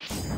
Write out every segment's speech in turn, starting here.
you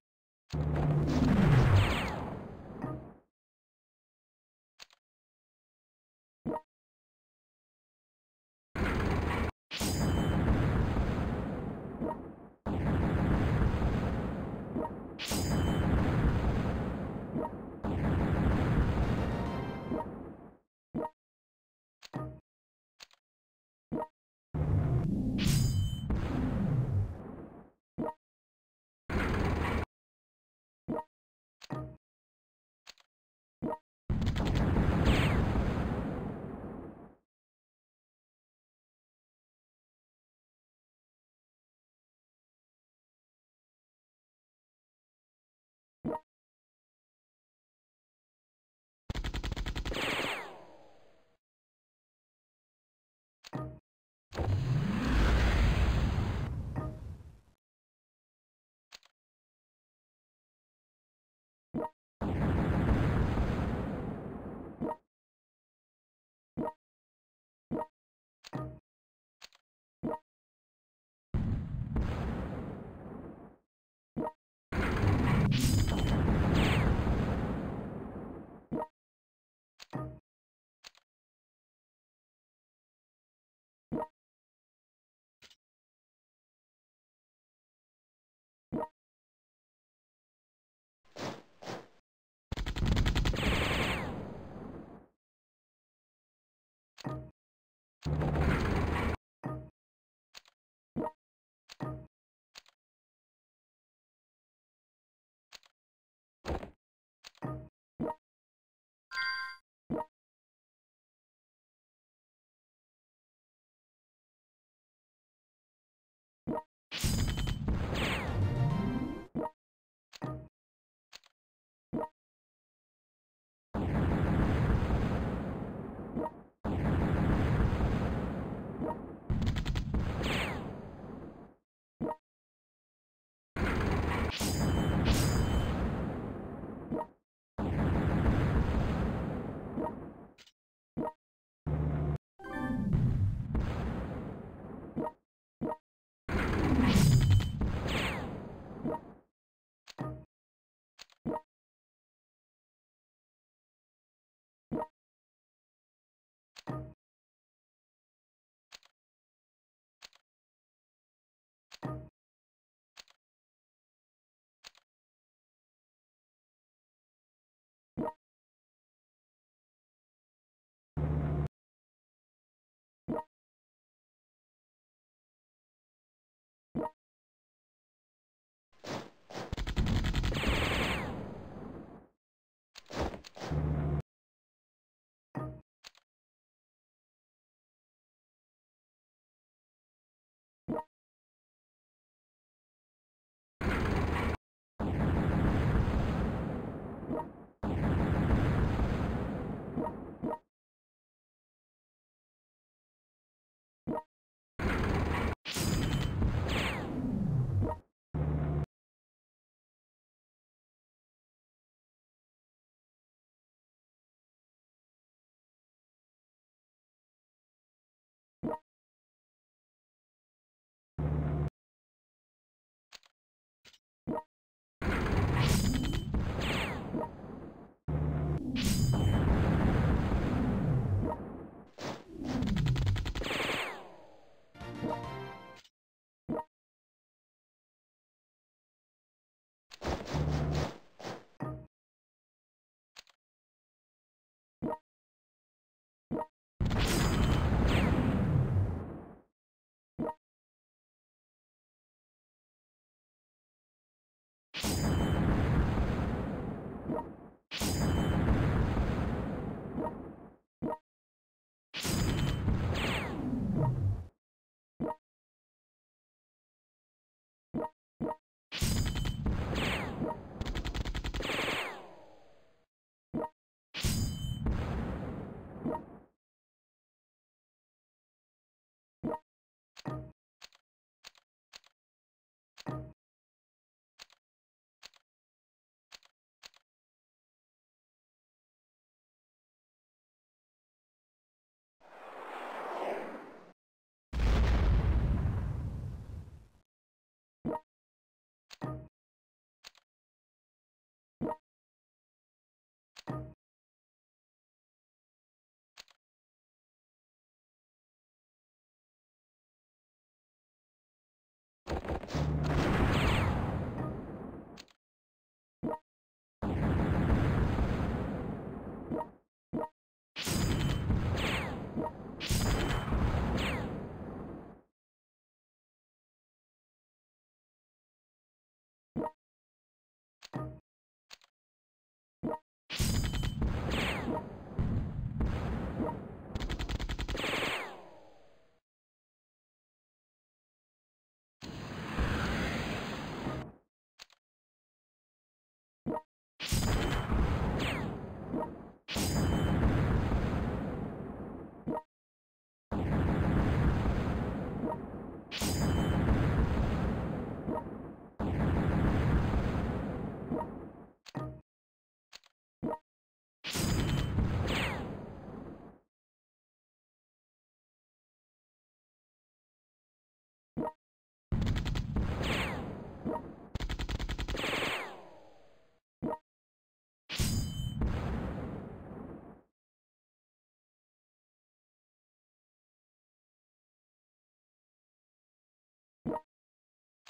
you Thank you.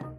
you